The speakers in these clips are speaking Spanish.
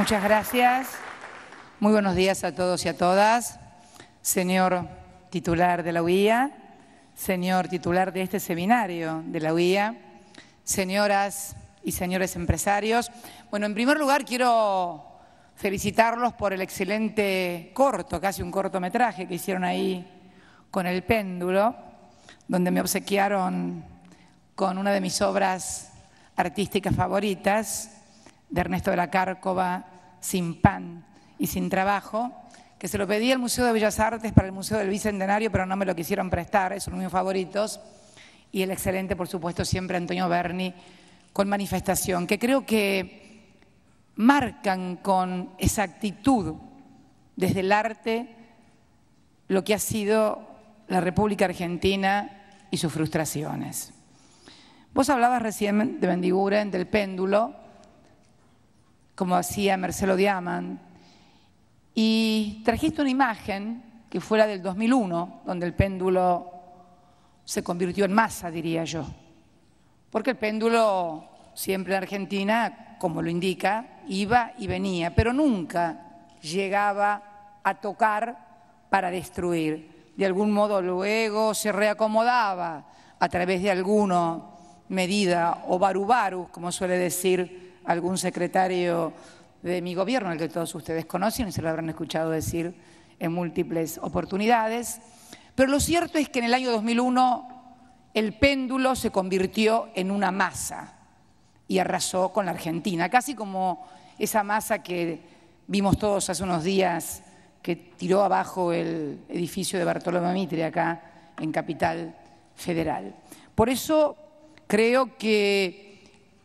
Muchas gracias. Muy buenos días a todos y a todas. Señor titular de la UIA, señor titular de este seminario de la UIA, señoras y señores empresarios. Bueno, en primer lugar quiero felicitarlos por el excelente corto, casi un cortometraje que hicieron ahí con el péndulo, donde me obsequiaron con una de mis obras artísticas favoritas, de Ernesto de la Cárcova, Sin pan y sin trabajo, que se lo pedí al Museo de Bellas Artes para el Museo del Bicentenario, pero no me lo quisieron prestar, es uno de mis favoritos, y el excelente, por supuesto, siempre Antonio Berni, con manifestación, que creo que marcan con exactitud desde el arte lo que ha sido la República Argentina y sus frustraciones. Vos hablabas recién de Mendiguren, del péndulo, como hacía Marcelo Diamant, y trajiste una imagen que fue la del 2001, donde el péndulo se convirtió en masa, diría yo. Porque el péndulo siempre en Argentina, como lo indica, iba y venía, pero nunca llegaba a tocar para destruir. De algún modo luego se reacomodaba a través de alguna medida o barubaru, como suele decir algún secretario de mi gobierno, el que todos ustedes conocen y se lo habrán escuchado decir en múltiples oportunidades. Pero lo cierto es que en el año 2001 el péndulo se convirtió en una masa y arrasó con la Argentina, casi como esa masa que vimos todos hace unos días que tiró abajo el edificio de Bartolomé Mitre acá en Capital Federal. Por eso creo que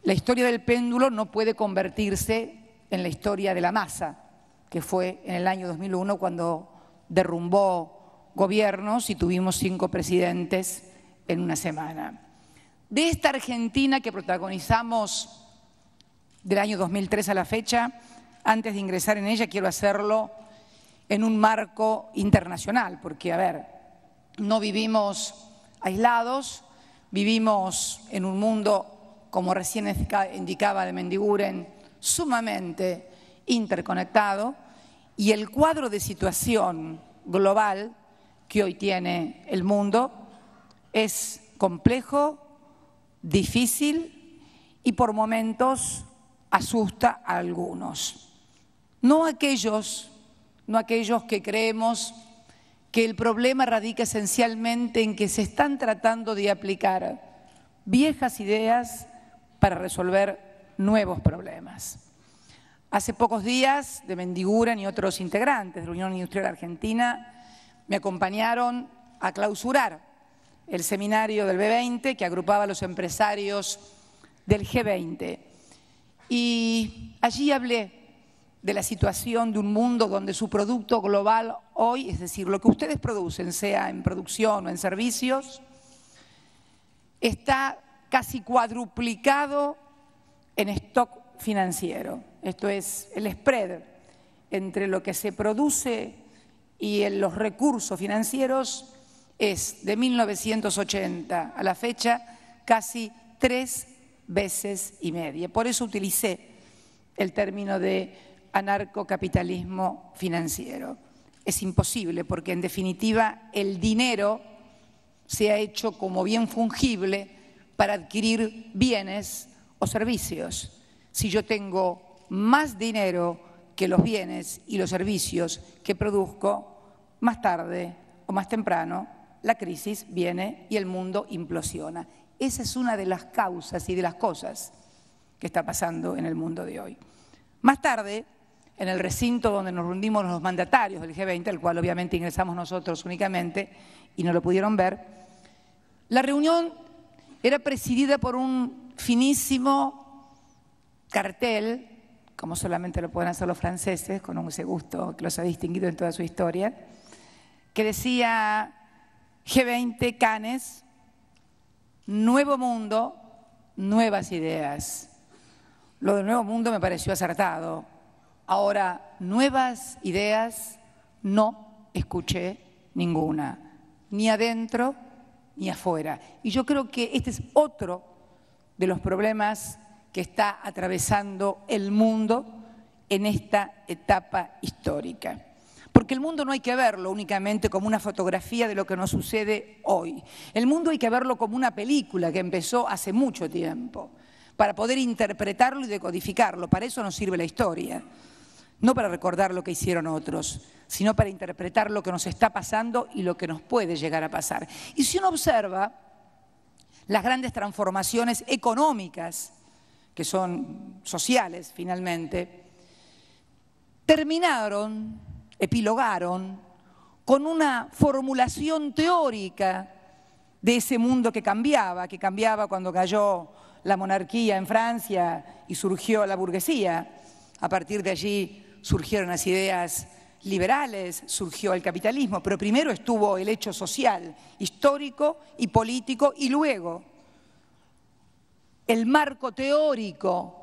la historia del péndulo no puede convertirse en la historia de la masa, que fue en el año 2001 cuando derrumbó gobiernos y tuvimos cinco presidentes en una semana. De esta Argentina que protagonizamos del año 2003 a la fecha, antes de ingresar en ella quiero hacerlo en un marco internacional, porque, a ver, no vivimos aislados, vivimos en un mundo, como recién indicaba de Mendiguren, sumamente interconectado y el cuadro de situación global que hoy tiene el mundo es complejo, difícil y por momentos asusta a algunos. No aquellos, no aquellos que creemos que el problema radica esencialmente en que se están tratando de aplicar viejas ideas para resolver nuevos problemas. Hace pocos días, de Mendiguren y otros integrantes de la Unión Industrial Argentina me acompañaron a clausurar el seminario del B20 que agrupaba a los empresarios del G20. Y allí hablé de la situación de un mundo donde su producto global hoy, es decir, lo que ustedes producen, sea en producción o en servicios, está casi cuadruplicado en stock financiero. Esto es el spread entre lo que se produce y los recursos financieros es de 1980 a la fecha casi tres veces y media. Por eso utilicé el término de anarcocapitalismo financiero. Es imposible porque en definitiva el dinero se ha hecho como bien fungible para adquirir bienes o servicios. Si yo tengo más dinero que los bienes y los servicios que produzco, más tarde o más temprano la crisis viene y el mundo implosiona. Esa es una de las causas y de las cosas que está pasando en el mundo de hoy. Más tarde, en el recinto donde nos reunimos los mandatarios del G20, al cual obviamente ingresamos nosotros únicamente y no lo pudieron ver, la reunión era presidida por un finísimo cartel, como solamente lo pueden hacer los franceses, con ese gusto que los ha distinguido en toda su historia, que decía G20 Canes, Nuevo Mundo, Nuevas Ideas. Lo del Nuevo Mundo me pareció acertado. Ahora, nuevas ideas, no escuché ninguna, ni adentro ni afuera. Y yo creo que este es otro de los problemas que está atravesando el mundo en esta etapa histórica. Porque el mundo no hay que verlo únicamente como una fotografía de lo que nos sucede hoy. El mundo hay que verlo como una película que empezó hace mucho tiempo, para poder interpretarlo y decodificarlo. Para eso nos sirve la historia. No para recordar lo que hicieron otros, sino para interpretar lo que nos está pasando y lo que nos puede llegar a pasar. Y si uno observa las grandes transformaciones económicas, que son sociales finalmente, terminaron epilogaron con una formulación teórica de ese mundo que cambiaba, que cambiaba cuando cayó la monarquía en Francia y surgió la burguesía. A partir de allí surgieron las ideas liberales, surgió el capitalismo, pero primero estuvo el hecho social, histórico y político, y luego el marco teórico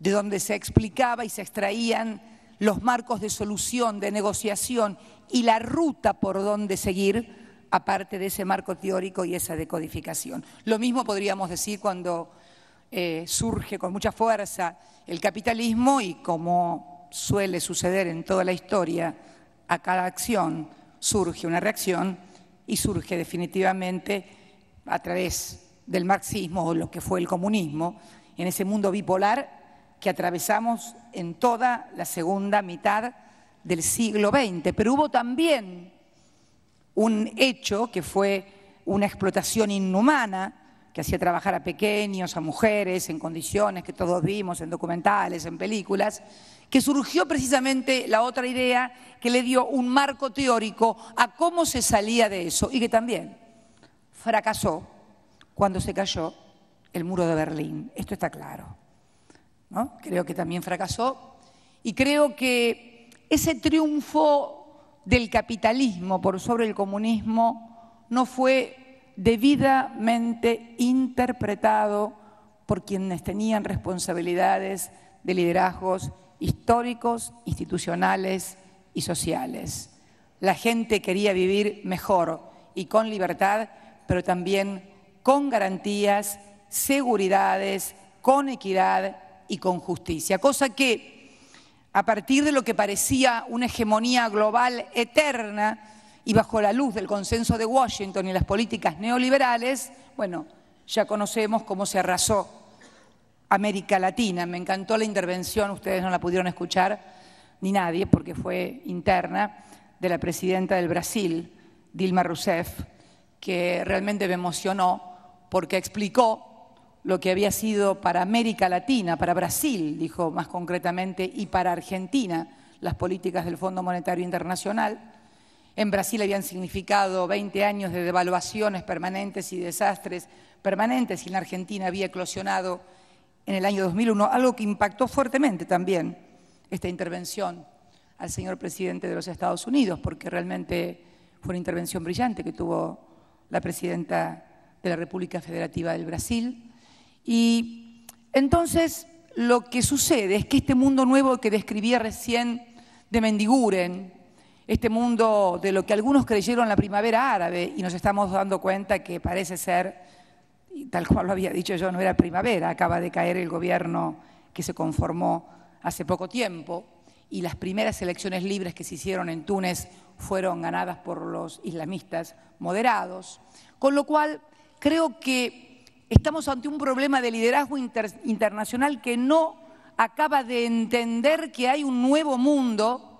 de donde se explicaba y se extraían los marcos de solución, de negociación y la ruta por donde seguir, aparte de ese marco teórico y esa decodificación. Lo mismo podríamos decir cuando eh, surge con mucha fuerza el capitalismo y como suele suceder en toda la historia, a cada acción surge una reacción y surge definitivamente a través del marxismo o lo que fue el comunismo, en ese mundo bipolar que atravesamos en toda la segunda mitad del siglo XX. Pero hubo también un hecho que fue una explotación inhumana que hacía trabajar a pequeños, a mujeres, en condiciones que todos vimos en documentales, en películas, que surgió precisamente la otra idea que le dio un marco teórico a cómo se salía de eso y que también fracasó cuando se cayó el muro de Berlín. Esto está claro creo que también fracasó, y creo que ese triunfo del capitalismo por sobre el comunismo no fue debidamente interpretado por quienes tenían responsabilidades de liderazgos históricos, institucionales y sociales. La gente quería vivir mejor y con libertad, pero también con garantías, seguridades, con equidad y con justicia, cosa que a partir de lo que parecía una hegemonía global eterna y bajo la luz del consenso de Washington y las políticas neoliberales, bueno, ya conocemos cómo se arrasó América Latina. Me encantó la intervención, ustedes no la pudieron escuchar ni nadie porque fue interna, de la presidenta del Brasil, Dilma Rousseff, que realmente me emocionó porque explicó lo que había sido para América Latina, para Brasil, dijo más concretamente, y para Argentina, las políticas del Fondo Monetario Internacional. En Brasil habían significado 20 años de devaluaciones permanentes y desastres permanentes, y en Argentina había eclosionado en el año 2001, algo que impactó fuertemente también esta intervención al señor presidente de los Estados Unidos, porque realmente fue una intervención brillante que tuvo la presidenta de la República Federativa del Brasil. Y entonces lo que sucede es que este mundo nuevo que describía recién de Mendiguren, este mundo de lo que algunos creyeron la primavera árabe, y nos estamos dando cuenta que parece ser, tal cual lo había dicho yo, no era primavera, acaba de caer el gobierno que se conformó hace poco tiempo, y las primeras elecciones libres que se hicieron en Túnez fueron ganadas por los islamistas moderados, con lo cual creo que estamos ante un problema de liderazgo internacional que no acaba de entender que hay un nuevo mundo,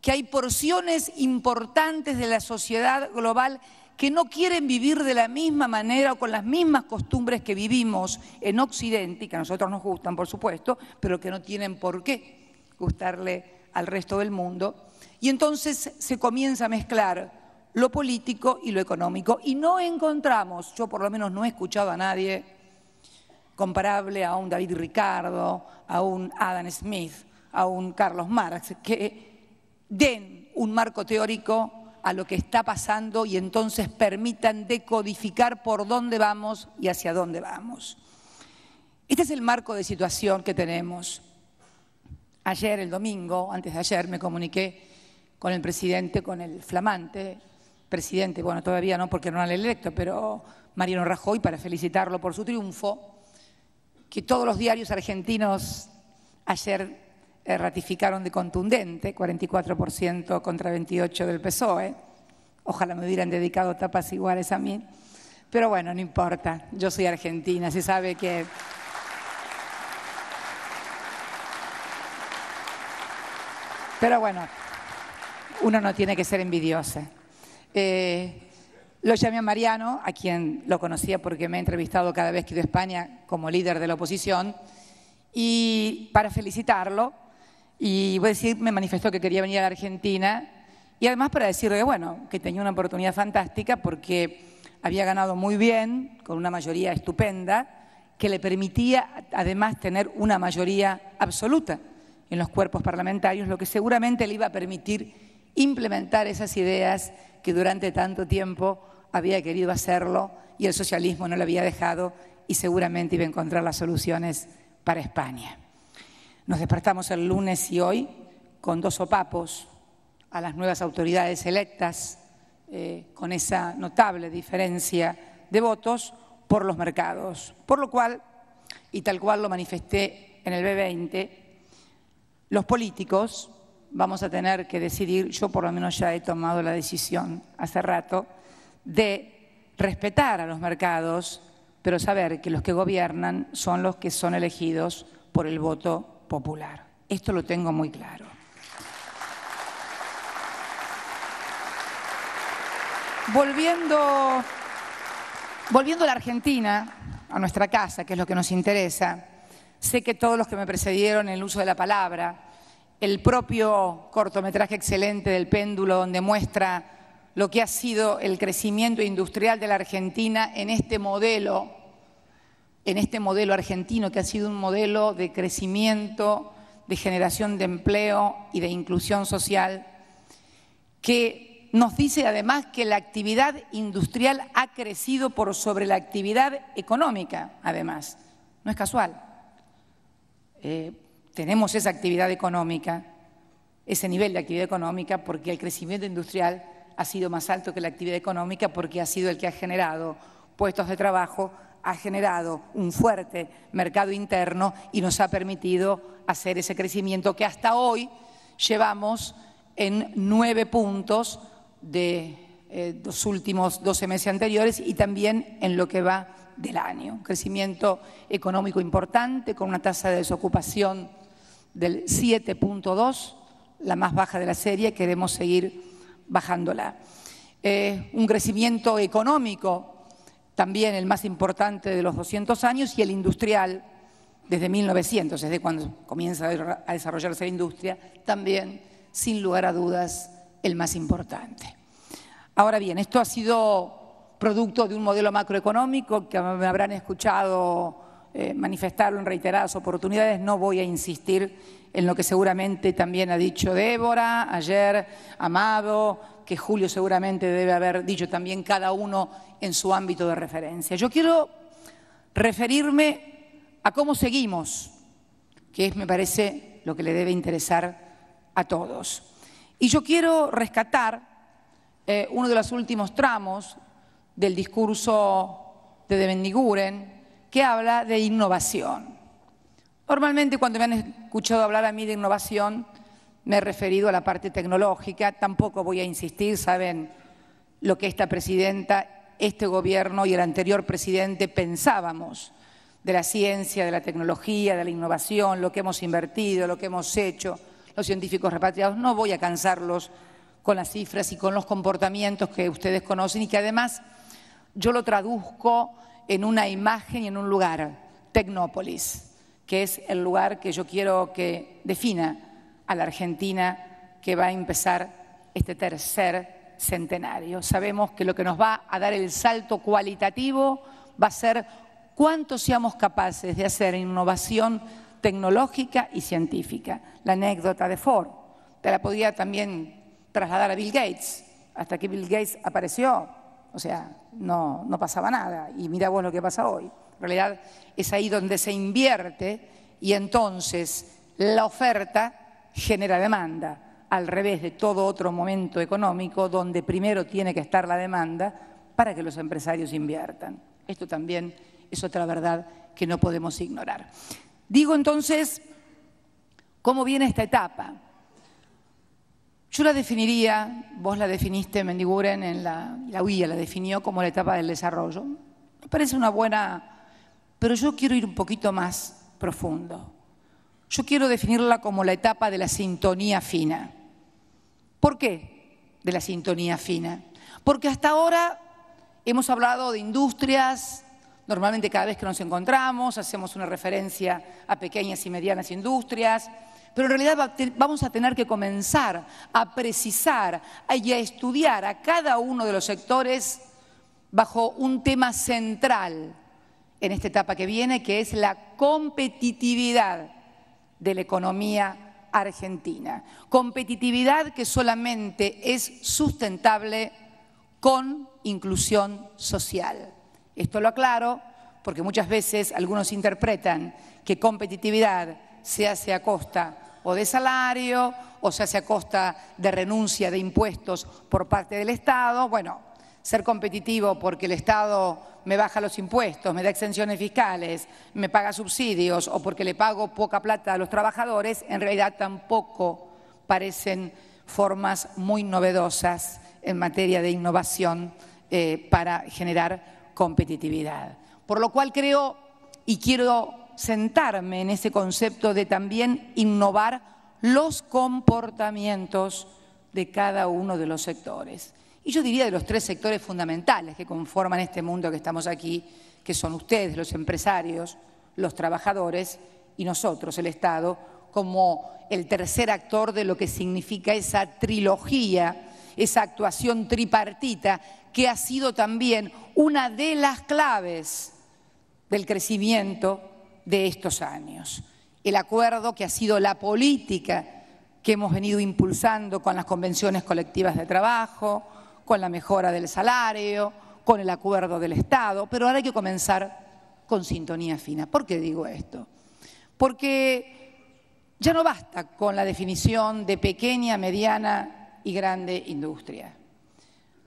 que hay porciones importantes de la sociedad global que no quieren vivir de la misma manera o con las mismas costumbres que vivimos en Occidente, y que a nosotros nos gustan, por supuesto, pero que no tienen por qué gustarle al resto del mundo. Y entonces se comienza a mezclar lo político y lo económico. Y no encontramos, yo por lo menos no he escuchado a nadie comparable a un David Ricardo, a un Adam Smith, a un Carlos Marx, que den un marco teórico a lo que está pasando y entonces permitan decodificar por dónde vamos y hacia dónde vamos. Este es el marco de situación que tenemos. Ayer, el domingo, antes de ayer, me comuniqué con el presidente, con el flamante presidente, bueno, todavía no porque no han electo, pero Mariano Rajoy, para felicitarlo por su triunfo, que todos los diarios argentinos ayer ratificaron de contundente, 44% contra 28% del PSOE. Ojalá me hubieran dedicado tapas iguales a mí. Pero bueno, no importa, yo soy argentina, se sabe que... Pero bueno, uno no tiene que ser envidiosa. Eh, lo llamé a Mariano, a quien lo conocía porque me ha entrevistado cada vez que he a España como líder de la oposición, y para felicitarlo, y voy a decir, me manifestó que quería venir a la Argentina, y además para decirle, bueno, que tenía una oportunidad fantástica porque había ganado muy bien, con una mayoría estupenda, que le permitía además tener una mayoría absoluta en los cuerpos parlamentarios, lo que seguramente le iba a permitir implementar esas ideas que durante tanto tiempo había querido hacerlo y el socialismo no lo había dejado y seguramente iba a encontrar las soluciones para España. Nos despertamos el lunes y hoy con dos sopapos a las nuevas autoridades electas, eh, con esa notable diferencia de votos por los mercados. Por lo cual, y tal cual lo manifesté en el B20, los políticos vamos a tener que decidir, yo por lo menos ya he tomado la decisión hace rato, de respetar a los mercados, pero saber que los que gobiernan son los que son elegidos por el voto popular. Esto lo tengo muy claro. Volviendo, volviendo a la Argentina, a nuestra casa, que es lo que nos interesa, sé que todos los que me precedieron en el uso de la palabra, el propio cortometraje excelente del péndulo, donde muestra lo que ha sido el crecimiento industrial de la Argentina en este modelo, en este modelo argentino que ha sido un modelo de crecimiento, de generación de empleo y de inclusión social, que nos dice además que la actividad industrial ha crecido por sobre la actividad económica, además. No es casual. Eh, tenemos esa actividad económica, ese nivel de actividad económica, porque el crecimiento industrial ha sido más alto que la actividad económica porque ha sido el que ha generado puestos de trabajo, ha generado un fuerte mercado interno y nos ha permitido hacer ese crecimiento que hasta hoy llevamos en nueve puntos de eh, los últimos 12 meses anteriores y también en lo que va del año. Un crecimiento económico importante con una tasa de desocupación del 7.2, la más baja de la serie, queremos seguir bajándola. Eh, un crecimiento económico, también el más importante de los 200 años, y el industrial, desde 1900, desde cuando comienza a desarrollarse la industria, también, sin lugar a dudas, el más importante. Ahora bien, esto ha sido producto de un modelo macroeconómico que me habrán escuchado eh, manifestarlo en reiteradas oportunidades, no voy a insistir en lo que seguramente también ha dicho Débora, ayer Amado, que Julio seguramente debe haber dicho también cada uno en su ámbito de referencia. Yo quiero referirme a cómo seguimos, que es, me parece, lo que le debe interesar a todos. Y yo quiero rescatar eh, uno de los últimos tramos del discurso de De Bendiguren, que habla de innovación. Normalmente cuando me han escuchado hablar a mí de innovación, me he referido a la parte tecnológica, tampoco voy a insistir, saben lo que esta presidenta, este gobierno y el anterior presidente pensábamos de la ciencia, de la tecnología, de la innovación, lo que hemos invertido, lo que hemos hecho, los científicos repatriados. No voy a cansarlos con las cifras y con los comportamientos que ustedes conocen y que además yo lo traduzco en una imagen y en un lugar, Tecnópolis que es el lugar que yo quiero que defina a la Argentina que va a empezar este tercer centenario. Sabemos que lo que nos va a dar el salto cualitativo va a ser cuánto seamos capaces de hacer innovación tecnológica y científica. La anécdota de Ford, te la podía también trasladar a Bill Gates, hasta que Bill Gates apareció, o sea, no, no pasaba nada. Y mira vos lo que pasa hoy. En realidad es ahí donde se invierte y entonces la oferta genera demanda, al revés de todo otro momento económico donde primero tiene que estar la demanda para que los empresarios inviertan. Esto también es otra verdad que no podemos ignorar. Digo entonces, ¿Cómo viene esta etapa? Yo la definiría, vos la definiste, Mendiguren, en la, la UIA la definió como la etapa del desarrollo. Me parece una buena, pero yo quiero ir un poquito más profundo. Yo quiero definirla como la etapa de la sintonía fina. ¿Por qué de la sintonía fina? Porque hasta ahora hemos hablado de industrias, normalmente cada vez que nos encontramos hacemos una referencia a pequeñas y medianas industrias, pero en realidad vamos a tener que comenzar a precisar y a estudiar a cada uno de los sectores bajo un tema central en esta etapa que viene, que es la competitividad de la economía argentina. Competitividad que solamente es sustentable con inclusión social. Esto lo aclaro porque muchas veces algunos interpretan que competitividad se hace a costa o de salario o se hace a costa de renuncia de impuestos por parte del Estado. Bueno, ser competitivo porque el Estado me baja los impuestos, me da exenciones fiscales, me paga subsidios o porque le pago poca plata a los trabajadores, en realidad tampoco parecen formas muy novedosas en materia de innovación eh, para generar competitividad. Por lo cual creo y quiero sentarme en ese concepto de también innovar los comportamientos de cada uno de los sectores y yo diría de los tres sectores fundamentales que conforman este mundo que estamos aquí, que son ustedes, los empresarios, los trabajadores y nosotros, el Estado, como el tercer actor de lo que significa esa trilogía, esa actuación tripartita, que ha sido también una de las claves del crecimiento de estos años. El acuerdo que ha sido la política que hemos venido impulsando con las convenciones colectivas de trabajo, con la mejora del salario, con el acuerdo del Estado, pero ahora hay que comenzar con sintonía fina. ¿Por qué digo esto? Porque ya no basta con la definición de pequeña, mediana y grande industria.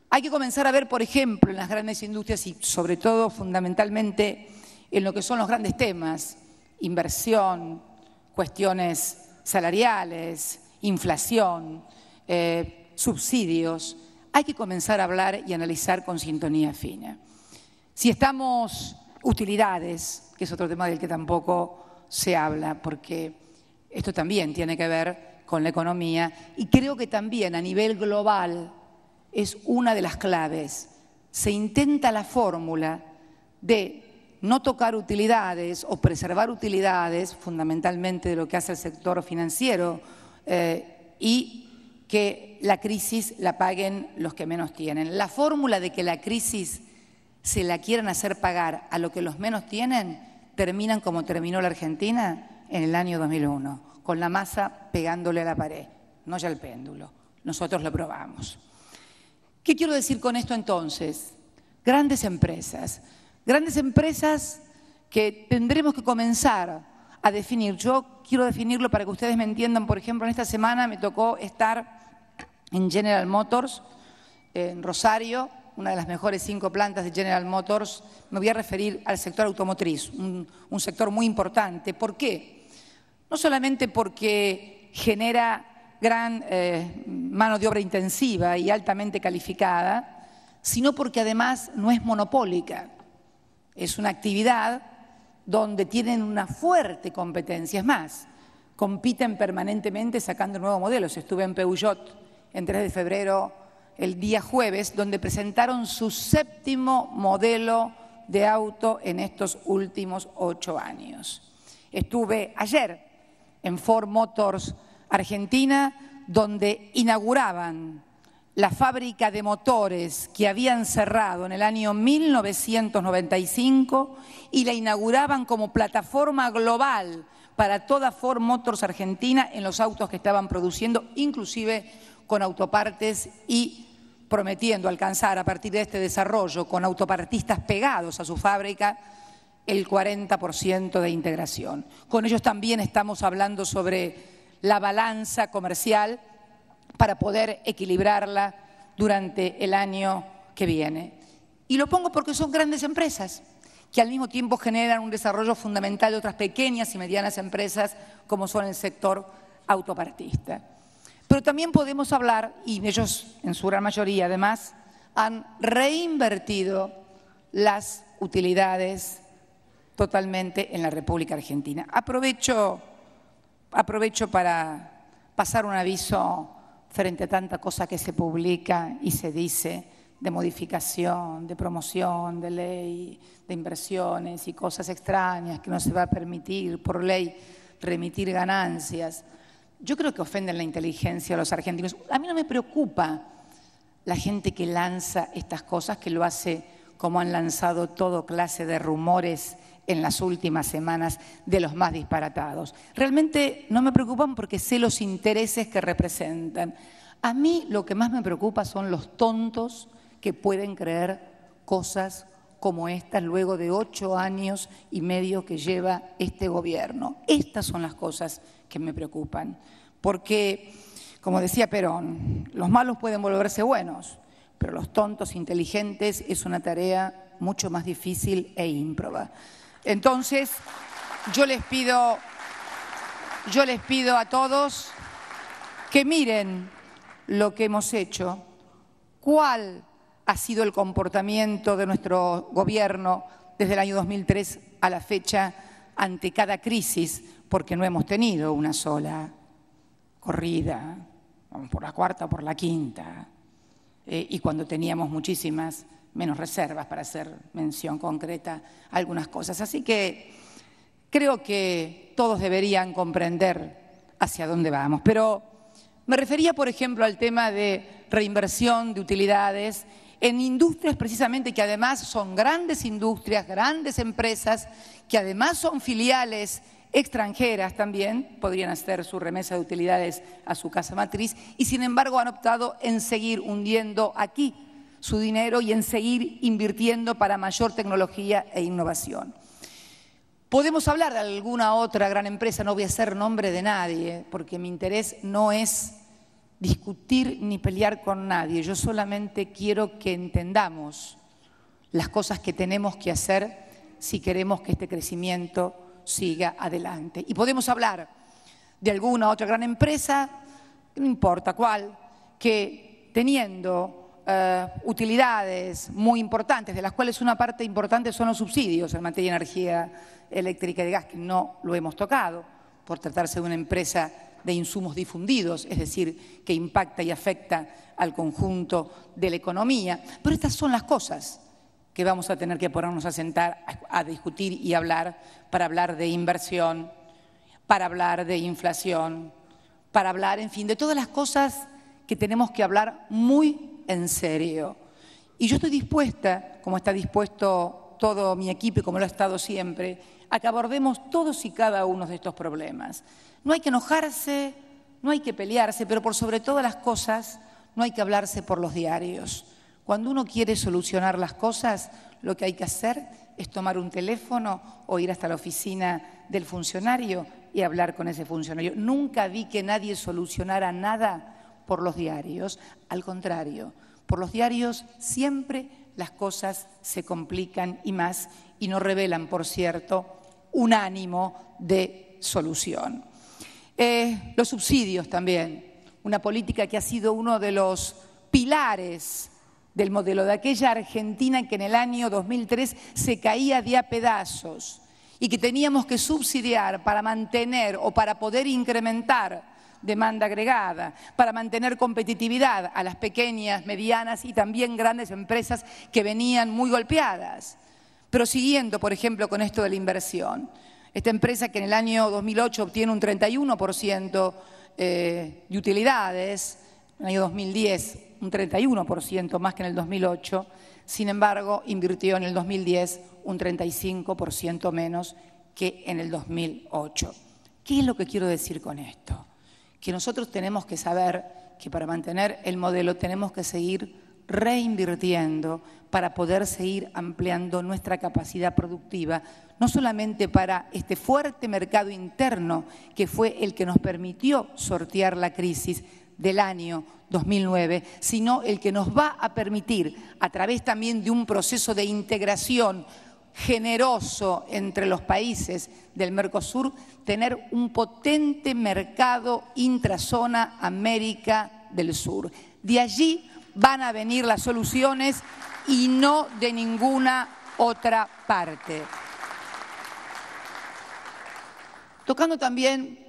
Hay que comenzar a ver, por ejemplo, en las grandes industrias y sobre todo fundamentalmente en lo que son los grandes temas, inversión, cuestiones salariales, inflación, eh, subsidios, hay que comenzar a hablar y analizar con sintonía fina. Si estamos utilidades, que es otro tema del que tampoco se habla, porque esto también tiene que ver con la economía y creo que también a nivel global es una de las claves. Se intenta la fórmula de no tocar utilidades o preservar utilidades, fundamentalmente de lo que hace el sector financiero, eh, y que la crisis la paguen los que menos tienen. La fórmula de que la crisis se la quieran hacer pagar a lo que los menos tienen, terminan como terminó la Argentina en el año 2001, con la masa pegándole a la pared, no ya el péndulo. Nosotros lo probamos. ¿Qué quiero decir con esto entonces? Grandes empresas, grandes empresas que tendremos que comenzar a definir. Yo quiero definirlo para que ustedes me entiendan. Por ejemplo, en esta semana me tocó estar en General Motors, en Rosario, una de las mejores cinco plantas de General Motors. Me voy a referir al sector automotriz, un, sector muy importante. ¿Por qué? No solamente porque genera gran eh, mano de obra intensiva y altamente calificada, sino porque además no es monopólica. Es una actividad donde tienen una fuerte competencia. Es más, compiten permanentemente sacando nuevos modelos. Estuve en Peugeot en 3 de febrero, el día jueves, donde presentaron su séptimo modelo de auto en estos últimos ocho años. Estuve ayer en Ford Motors Argentina, donde inauguraban la fábrica de motores que habían cerrado en el año 1995 y la inauguraban como plataforma global para toda Ford Motors Argentina en los autos que estaban produciendo, inclusive con autopartes y prometiendo alcanzar a partir de este desarrollo con autopartistas pegados a su fábrica el 40% de integración. Con ellos también estamos hablando sobre la balanza comercial para poder equilibrarla durante el año que viene. Y lo pongo porque son grandes empresas que al mismo tiempo generan un desarrollo fundamental de otras pequeñas y medianas empresas como son el sector autopartista. Pero también podemos hablar, y ellos en su gran mayoría además, han reinvertido las utilidades totalmente en la República Argentina. Aprovecho, aprovecho para pasar un aviso frente a tanta cosa que se publica y se dice de modificación, de promoción, de ley, de inversiones y cosas extrañas que no se va a permitir por ley remitir ganancias. Yo creo que ofenden la inteligencia a los argentinos. A mí no me preocupa la gente que lanza estas cosas, que lo hace como han lanzado todo clase de rumores en las últimas semanas de los más disparatados. Realmente no me preocupan porque sé los intereses que representan. A mí lo que más me preocupa son los tontos que pueden creer cosas como estas luego de ocho años y medio que lleva este gobierno. Estas son las cosas que me preocupan. Porque, como decía Perón, los malos pueden volverse buenos, pero los tontos inteligentes es una tarea mucho más difícil e ímproba. Entonces, yo les pido, yo les pido a todos que miren lo que hemos hecho, cuál ha sido el comportamiento de nuestro gobierno desde el año 2003 a la fecha ante cada crisis, porque no hemos tenido una sola corrida, vamos por la cuarta o por la quinta, eh, y cuando teníamos muchísimas menos reservas para hacer mención concreta a algunas cosas. Así que creo que todos deberían comprender hacia dónde vamos. Pero me refería, por ejemplo, al tema de reinversión de utilidades en industrias precisamente que además son grandes industrias, grandes empresas, que además son filiales extranjeras también, podrían hacer su remesa de utilidades a su casa matriz, y sin embargo han optado en seguir hundiendo aquí su dinero y en seguir invirtiendo para mayor tecnología e innovación. Podemos hablar de alguna otra gran empresa, no voy a hacer nombre de nadie, porque mi interés no es discutir ni pelear con nadie, yo solamente quiero que entendamos las cosas que tenemos que hacer si queremos que este crecimiento siga adelante. Y podemos hablar de alguna otra gran empresa, no importa cuál, que teniendo eh, utilidades muy importantes, de las cuales una parte importante son los subsidios en materia de energía eléctrica y de gas, que no lo hemos tocado, por tratarse de una empresa de insumos difundidos, es decir, que impacta y afecta al conjunto de la economía. Pero estas son las cosas que vamos a tener que ponernos a sentar a, discutir y hablar para hablar de inversión, para hablar de inflación, para hablar, en fin, de todas las cosas que tenemos que hablar muy en serio. Y yo estoy dispuesta, como está dispuesto todo mi equipo y como lo ha estado siempre, a que abordemos todos y cada uno de estos problemas. No hay que enojarse, no hay que pelearse, pero por sobre todas las cosas no hay que hablarse por los diarios. Cuando uno quiere solucionar las cosas, lo que hay que hacer es tomar un teléfono o ir hasta la oficina del funcionario y hablar con ese funcionario. Nunca vi que nadie solucionara nada por los diarios. Al contrario, por los diarios siempre las cosas se complican y más y no revelan, por cierto, un ánimo de solución. Eh, los subsidios también, una política que ha sido uno de los pilares del modelo de aquella Argentina que en el año 2003 se caía de a pedazos y que teníamos que subsidiar para mantener o para poder incrementar demanda agregada, para mantener competitividad a las pequeñas, medianas y también grandes empresas que venían muy golpeadas. Pero siguiendo, por ejemplo, con esto de la inversión, esta empresa que en el año 2008 obtiene un 31% eh, de utilidades, en el año 2010 un 31% más que en el 2008, sin embargo, invirtió en el 2010 un 35% menos que en el 2008. ¿Qué es lo que quiero decir con esto? que nosotros tenemos que saber que para mantener el modelo tenemos que seguir reinvirtiendo para poder seguir ampliando nuestra capacidad productiva, no solamente para este fuerte mercado interno que fue el que nos permitió sortear la crisis del año 2009, sino el que nos va a permitir, a través también de un proceso de integración generoso entre los países del Mercosur tener un potente mercado intrazona América del Sur. De allí van a venir las soluciones y no de ninguna otra parte. Tocando también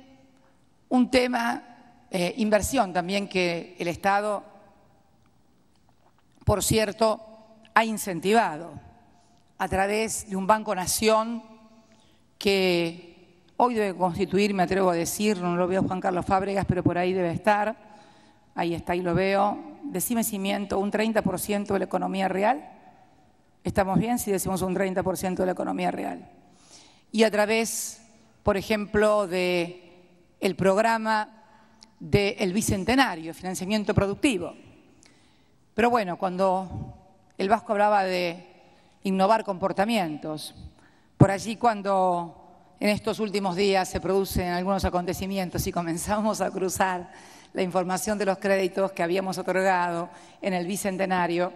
un tema, eh, inversión también que el Estado, por cierto, ha incentivado a través de un Banco Nación que hoy debe constituir, me atrevo a decir, no lo veo Juan Carlos Fábregas, pero por ahí debe estar, ahí está y lo veo, decime cimiento, un 30% de la economía real. ¿Estamos bien si decimos un 30% de la economía real? Y a través, por ejemplo, del el programa del Bicentenario, financiamiento productivo. Pero bueno, cuando el Vasco hablaba de innovar comportamientos, por allí cuando en estos últimos días se producen algunos acontecimientos y comenzamos a cruzar la información de los créditos que habíamos otorgado en el Bicentenario,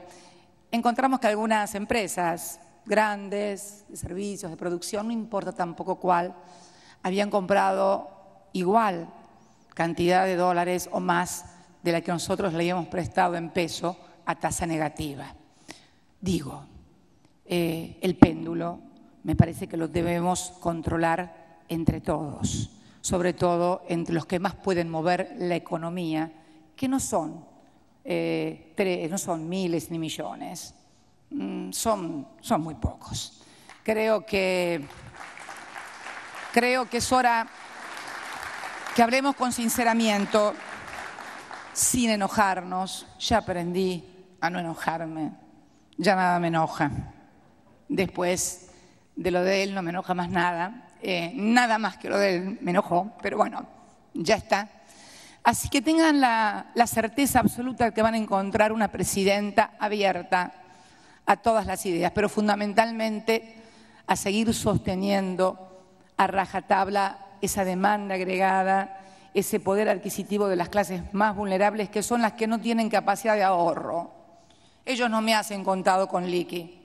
encontramos que algunas empresas grandes, de servicios, de producción, no importa tampoco cuál, habían comprado igual cantidad de dólares o más de la que nosotros le habíamos prestado en peso a tasa negativa. Digo, eh, el péndulo me parece que lo debemos controlar entre todos sobre todo entre los que más pueden mover la economía, que no son, eh, no son miles ni millones, mm, son, son muy pocos. Creo que, creo que es hora que hablemos con sinceramiento, sin enojarnos. Ya aprendí a no enojarme, ya nada me enoja. Después de lo de él no me enoja más nada. Eh, nada más que lo del me enojó, pero bueno, ya está. Así que tengan la certeza absoluta de que van a encontrar una presidenta abierta a todas las ideas, pero fundamentalmente a seguir sosteniendo a rajatabla esa demanda agregada, ese poder adquisitivo de las clases más vulnerables, que son las que no tienen capacidad de ahorro. Ellos no me hacen contado con liqui.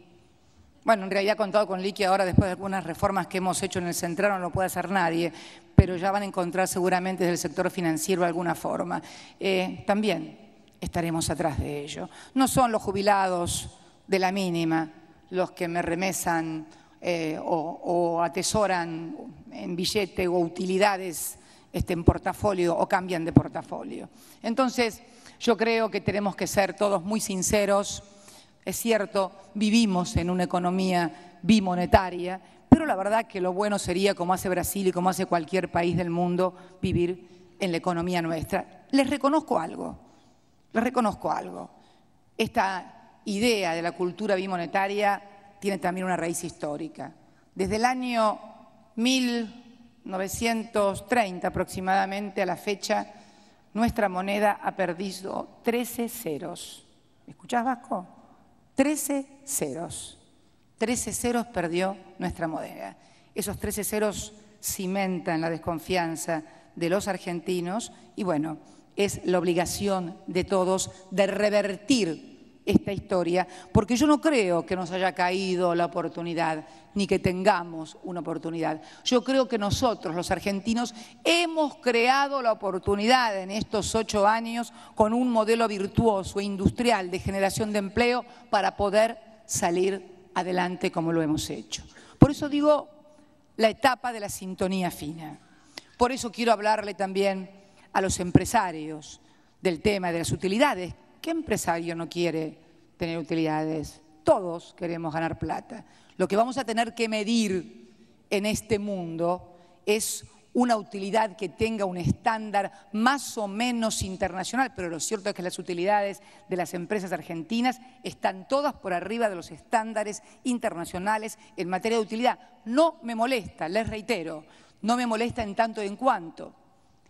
Bueno, en realidad contado con liqui ahora después de algunas reformas que hemos hecho en el central no lo puede hacer nadie, pero ya van a encontrar seguramente desde el sector financiero alguna forma. Eh, también estaremos atrás de ello. No son los jubilados de la mínima los que me remesan eh, o, atesoran en billete o utilidades este, en portafolio o cambian de portafolio. Entonces, yo creo que tenemos que ser todos muy sinceros es cierto, vivimos en una economía bimonetaria, pero la verdad que lo bueno sería, como hace Brasil y como hace cualquier país del mundo, vivir en la economía nuestra. Les reconozco algo, les reconozco algo. Esta idea de la cultura bimonetaria tiene también una raíz histórica. Desde el año 1930 aproximadamente a la fecha, nuestra moneda ha perdido 13 ceros. ¿Escuchás, Vasco? 13 ceros. 13 ceros perdió nuestra moneda. Esos 13 ceros cimentan la desconfianza de los argentinos y bueno, es la obligación de todos de revertir esta historia, porque yo no creo que nos haya caído la oportunidad, ni que tengamos una oportunidad. Yo creo que nosotros, los argentinos, hemos creado la oportunidad en estos ocho años con un modelo virtuoso, e industrial, de generación de empleo para poder salir adelante como lo hemos hecho. Por eso digo la etapa de la sintonía fina. Por eso quiero hablarle también a los empresarios del tema de las utilidades. ¿Qué empresario no quiere tener utilidades? Todos queremos ganar plata. Lo que vamos a tener que medir en este mundo es una utilidad que tenga un estándar más o menos internacional, pero lo cierto es que las utilidades de las empresas argentinas están todas por arriba de los estándares internacionales en materia de utilidad. No me molesta, les reitero, no me molesta en tanto y en cuanto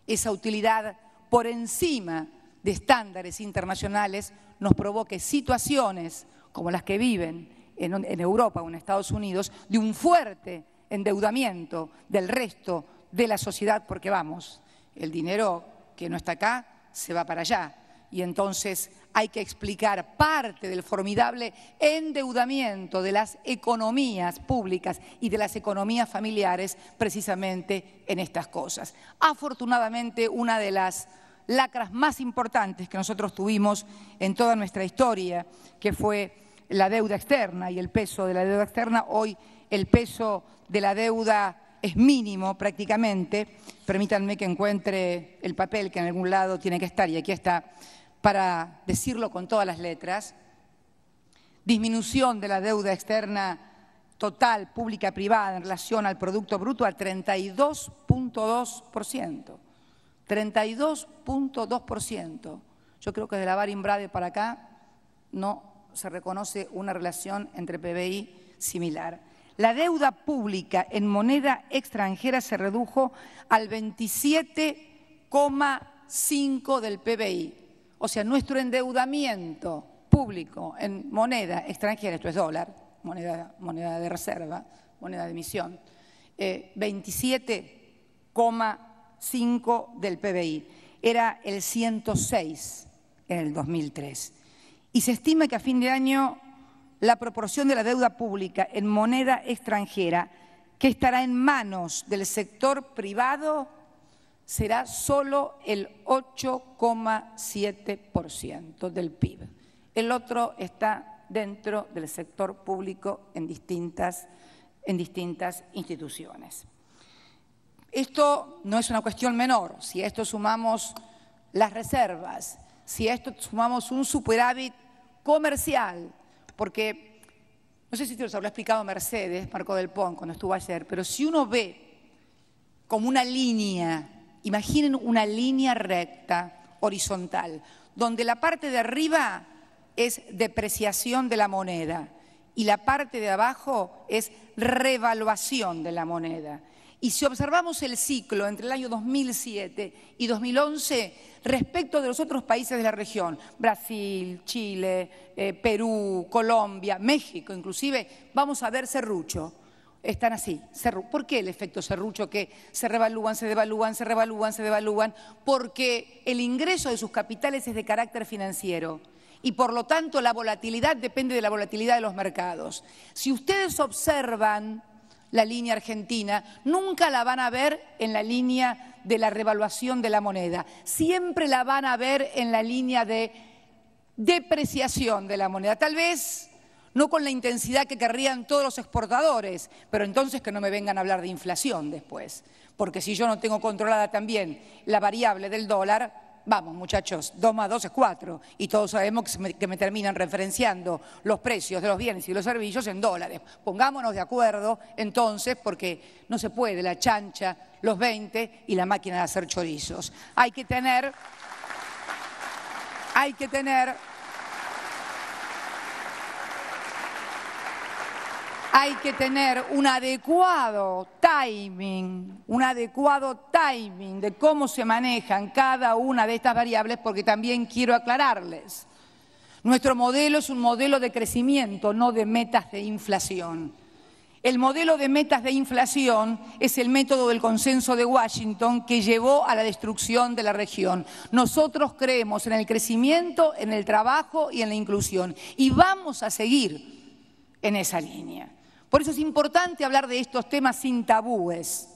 esa utilidad por encima de estándares internacionales nos provoque situaciones como las que viven en, Europa o en Estados Unidos de un fuerte endeudamiento del resto de la sociedad, porque vamos, el dinero que no está acá se va para allá. Y entonces hay que explicar parte del formidable endeudamiento de las economías públicas y de las economías familiares precisamente en estas cosas. Afortunadamente, una de las lacras más importantes que nosotros tuvimos en toda nuestra historia, que fue la deuda externa y el peso de la deuda externa, hoy el peso de la deuda es mínimo prácticamente. Permítanme que encuentre el papel que en algún lado tiene que estar y aquí está para decirlo con todas las letras. Disminución de la deuda externa total, pública, privada, en relación al Producto Bruto al 32.2%. 32.2%. Yo creo que de la Barimbrade para acá no se reconoce una relación entre PBI similar. La deuda pública en moneda extranjera se redujo al 27,5 del PBI. O sea, nuestro endeudamiento público en moneda extranjera, esto es dólar, moneda, moneda de reserva, moneda de emisión, 27,5 eh, del PBI. Era el 106 en el 2003. Y se estima que a fin de año la proporción de la deuda pública en moneda extranjera que estará en manos del sector privado será solo el 8,7% del PIB. El otro está dentro del sector público en distintas, en distintas instituciones. Esto no es una cuestión menor. Si a esto sumamos las reservas, si a esto sumamos un superávit comercial porque, no sé si te lo habrá explicado Mercedes, Marco del Pon, cuando estuvo ayer, pero si uno ve como una línea, imaginen una línea recta, horizontal, donde la parte de arriba es depreciación de la moneda y la parte de abajo es revaluación de la moneda. Y si observamos el ciclo entre el año 2007 y 2011 respecto de los otros países de la región, Brasil, Chile, eh, Perú, Colombia, México inclusive, vamos a ver serrucho. Están así. ¿Por qué el efecto serrucho que se revalúan, se devalúan, se revalúan, se devalúan? Porque el ingreso de sus capitales es de carácter financiero y por lo tanto la volatilidad depende de la volatilidad de los mercados. Si ustedes observan la línea argentina, nunca la van a ver en la línea de la revaluación de la moneda, siempre la van a ver en la línea de depreciación de la moneda. Tal vez no con la intensidad que querrían todos los exportadores, pero entonces que no me vengan a hablar de inflación después, porque si yo no tengo controlada también la variable del dólar, Vamos, muchachos, dos más dos es cuatro. Y todos sabemos que me, terminan referenciando los precios de los bienes y los servicios en dólares. Pongámonos de acuerdo entonces, porque no se puede la chancha, los 20 y la máquina de hacer chorizos. Hay que tener. Hay que tener hay que tener un adecuado timing, un adecuado timing de cómo se manejan cada una de estas variables, porque también quiero aclararles. Nuestro modelo es un modelo de crecimiento, no de metas de inflación. El modelo de metas de inflación es el método del consenso de Washington que llevó a la destrucción de la región. Nosotros creemos en el crecimiento, en el trabajo y en la inclusión y vamos a seguir en esa línea. Por eso es importante hablar de estos temas sin tabúes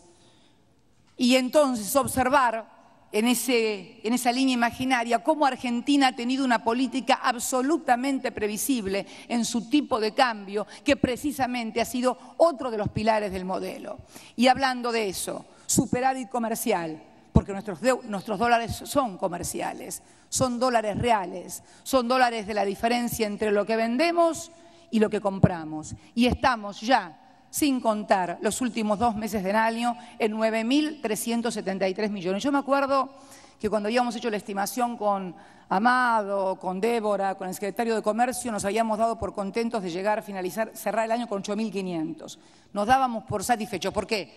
y entonces observar en, esa línea imaginaria cómo Argentina ha tenido una política absolutamente previsible en su tipo de cambio, que precisamente ha sido otro de los pilares del modelo. Y hablando de eso, superávit comercial, porque nuestros, nuestros dólares son comerciales, son dólares reales, son dólares de la diferencia entre lo que vendemos y lo que compramos. Y estamos ya, sin contar los últimos dos meses del año, en 9.373 millones. Yo me acuerdo que cuando habíamos hecho la estimación con Amado, con Débora, con el secretario de Comercio, nos habíamos dado por contentos de llegar a finalizar, cerrar el año con 8.500. Nos dábamos por satisfechos. ¿Por qué?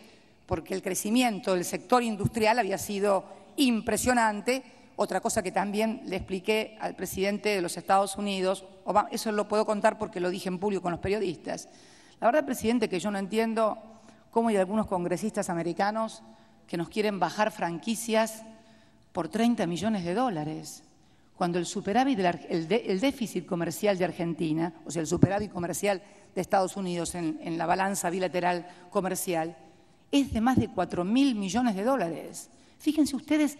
Porque el crecimiento del sector industrial había sido impresionante otra cosa que también le expliqué al presidente de los Estados Unidos, eso lo puedo contar porque lo dije en público con los periodistas. La verdad, presidente, que yo no entiendo cómo hay algunos congresistas americanos que nos quieren bajar franquicias por 30 millones de dólares. cuando el superávit, el, déficit comercial de Argentina, o sea, el superávit comercial de Estados Unidos en, la balanza bilateral comercial, es de más de 4 mil millones de dólares. Fíjense ustedes,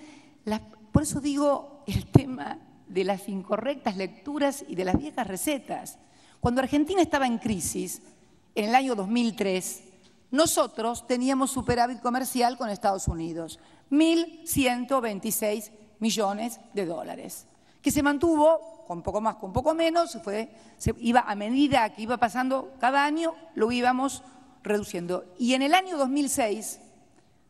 por eso digo el tema de las incorrectas lecturas y de las viejas recetas. Cuando Argentina estaba en crisis, en el año 2003, nosotros teníamos superávit comercial con Estados Unidos, 1.126 millones de dólares, que se mantuvo con poco más, con poco menos, fue, se iba a medida que iba pasando cada año, lo íbamos reduciendo. Y en el año 2006,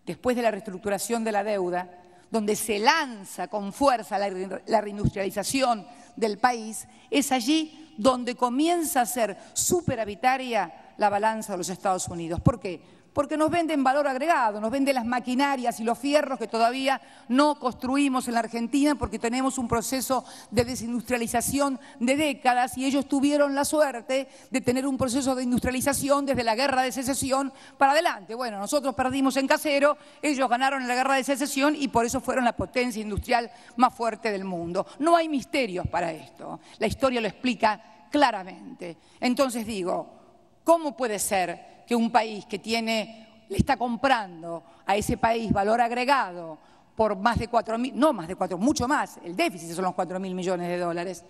después de la reestructuración de la deuda, donde se lanza con fuerza la, reindustrialización del país, es allí donde comienza a ser superavitaria la balanza de los Estados Unidos. ¿Por qué? Porque nos venden valor agregado, nos venden las maquinarias y los fierros que todavía no construimos en la Argentina porque tenemos un proceso de desindustrialización de décadas y ellos tuvieron la suerte de tener un proceso de industrialización desde la guerra de secesión para adelante. Bueno, nosotros perdimos en casero, ellos ganaron en la guerra de secesión y por eso fueron la potencia industrial más fuerte del mundo. No hay misterios para esto, la historia lo explica claramente. Entonces digo, ¿cómo puede ser? Que un país que tiene, le está comprando a ese país valor agregado por más de cuatro mil, no más de cuatro, mucho más, el déficit son los cuatro mil millones de dólares,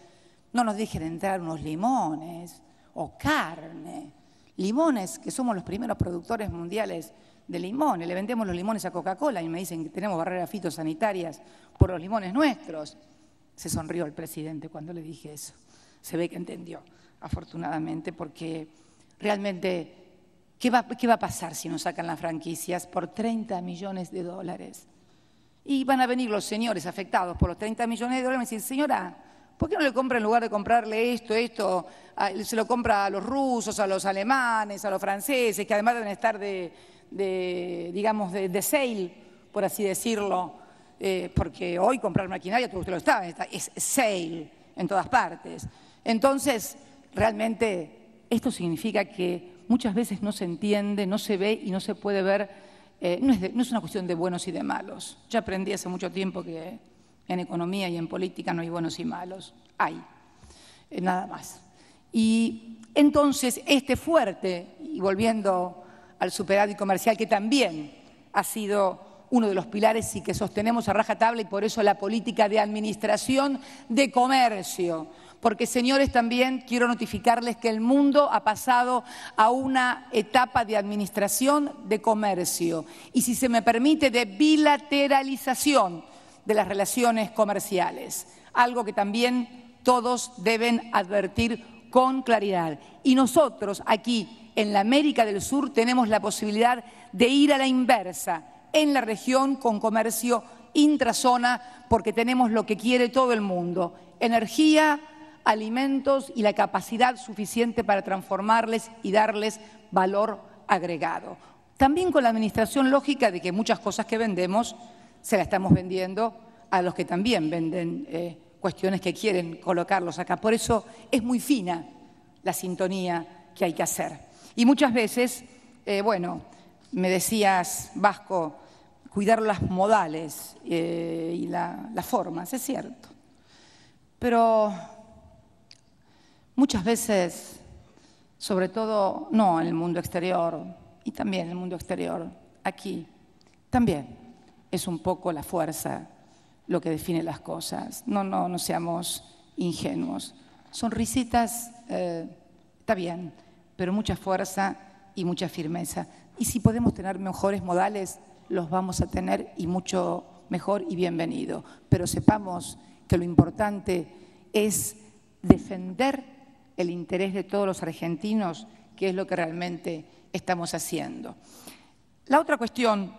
no nos dejen entrar unos limones o carne. Limones, que somos los primeros productores mundiales de limones, le vendemos los limones a Coca-Cola y me dicen que tenemos barreras fitosanitarias por los limones nuestros. Se sonrió el presidente cuando le dije eso. Se ve que entendió, afortunadamente, porque realmente ¿Qué va, a pasar si nos sacan las franquicias por 30 millones de dólares? Y van a venir los señores afectados por los 30 millones de dólares y dicen, señora, ¿por qué no le compra en lugar de comprarle esto, esto, se lo compra a los rusos, a los alemanes, a los franceses, que además deben estar de, digamos, de, sale, por así decirlo, eh, porque hoy comprar maquinaria, todo usted lo está, es sale en todas partes. Entonces, realmente esto significa que muchas veces no se entiende, no se ve y no se puede ver, eh, no, es una cuestión de buenos y de malos. Ya aprendí hace mucho tiempo que en economía y en política no hay buenos y malos, hay, eh, nada más. Y entonces este fuerte, y volviendo al superávit comercial, que también ha sido uno de los pilares y que sostenemos a rajatabla y por eso la política de administración de comercio, porque señores también quiero notificarles que el mundo ha pasado a una etapa de administración de comercio. Y si se me permite de bilateralización de las relaciones comerciales, algo que también todos deben advertir con claridad. Y nosotros aquí en la América del Sur tenemos la posibilidad de ir a la inversa en la región con comercio intrazona porque tenemos lo que quiere todo el mundo, energía, alimentos y la capacidad suficiente para transformarles y darles valor agregado. También con la administración lógica de que muchas cosas que vendemos se las estamos vendiendo a los que también venden eh, cuestiones que quieren colocarlos acá. Por eso es muy fina la sintonía que hay que hacer. Y muchas veces, eh, bueno, me decías, Vasco, cuidar las modales eh, y las formas, es cierto. Pero Muchas veces, sobre todo no en el mundo exterior, y también en el mundo exterior, aquí, también es un poco la fuerza lo que define las cosas. No, no, no seamos ingenuos. Sonrisitas, eh, está bien, pero mucha fuerza y mucha firmeza. Y si podemos tener mejores modales, los vamos a tener y mucho mejor y bienvenido. Pero sepamos que lo importante es defender el interés de todos los argentinos, que es lo que realmente estamos haciendo. La otra cuestión,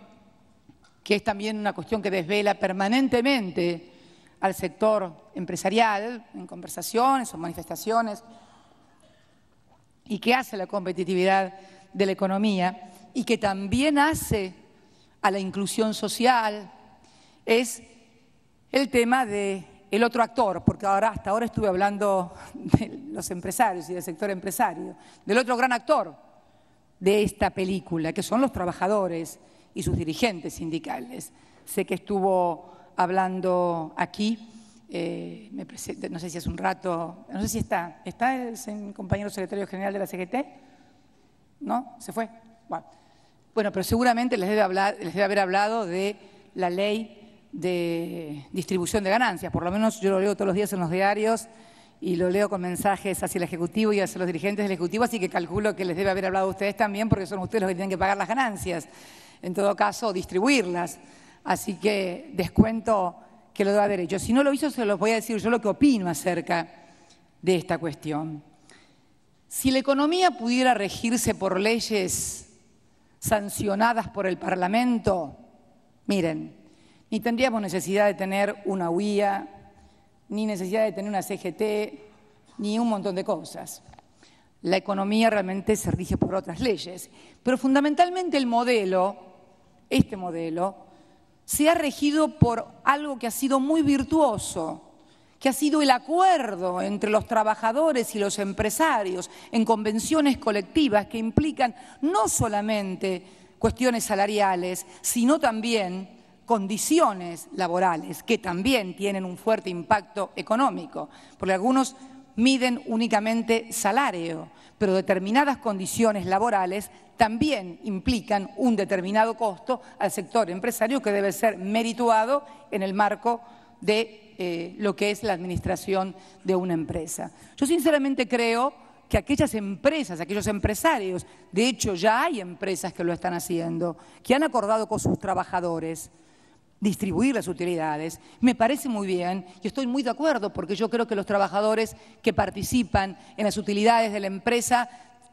que es también una cuestión que desvela permanentemente al sector empresarial en conversaciones o manifestaciones y que hace la competitividad de la economía y que también hace a la inclusión social, es el tema de otro actor, porque ahora, hasta ahora estuve hablando de los empresarios y del sector empresario, del otro gran actor de esta película, que son los trabajadores y sus dirigentes sindicales. Sé que estuvo hablando aquí eh, no sé si hace un rato, no sé si está, ¿está el compañero secretario general de la CGT? ¿No? ¿Se fue? Bueno, pero seguramente les debe haber hablado de la ley de distribución de ganancias, por lo menos yo lo leo todos los días en los diarios y lo leo con mensajes hacia el Ejecutivo y hacia los dirigentes del Ejecutivo, así que calculo que les debe haber hablado a ustedes también, porque son ustedes los que tienen que pagar las ganancias, en todo caso, distribuirlas. Así que descuento que lo debe haber hecho. Si no lo hizo, se los voy a decir yo lo que opino acerca de esta cuestión. Si la economía pudiera regirse por leyes sancionadas por el Parlamento, miren, ni tendríamos necesidad de tener una UIA, ni necesidad de tener una CGT, ni un montón de cosas. La economía realmente se rige por otras leyes, pero fundamentalmente el modelo, este modelo, se ha regido por algo que ha sido muy virtuoso, que ha sido el acuerdo entre los trabajadores y los empresarios en convenciones colectivas que implican no solamente cuestiones salariales, sino también condiciones laborales que también tienen un fuerte impacto económico, porque algunos miden únicamente salario, pero determinadas condiciones laborales también implican un determinado costo al sector empresario que debe ser merituado en el marco de eh, lo que es la administración de una empresa. Yo sinceramente creo que aquellas empresas, aquellos empresarios, de hecho ya hay empresas que lo están haciendo, que han acordado con sus trabajadores, distribuir las utilidades. Me parece muy bien y estoy muy de acuerdo porque yo creo que los trabajadores que participan en las utilidades de la empresa